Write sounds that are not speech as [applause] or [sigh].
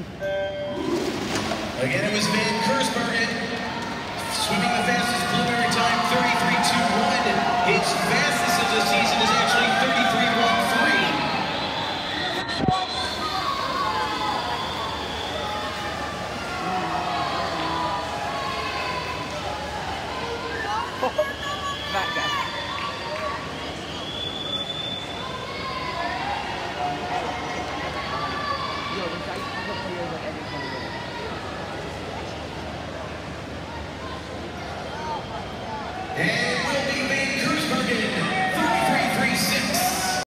Again, it was Van Kersbergen swimming the fastest preliminary time, 33.21. His fastest of the season is actually 33.13. [laughs] And